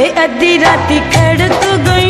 वे अधी राती खड़ तो गई।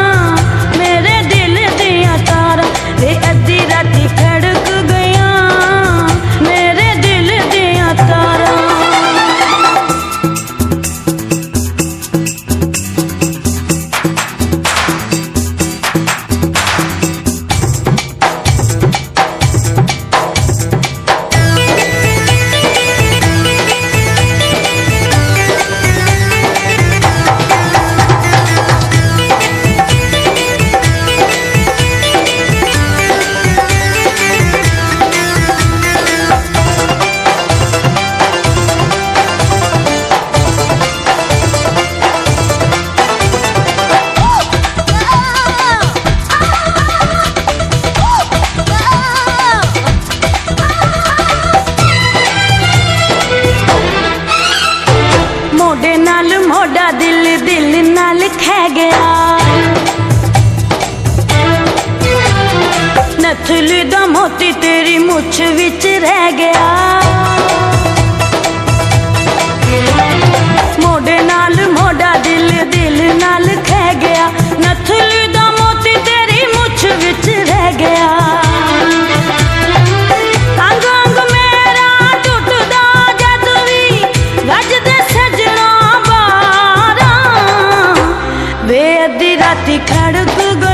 राती खड़क है गया। नथली दमोती मोती तेरी मुछ विच रह गया। கட்டி கடுக்குகள்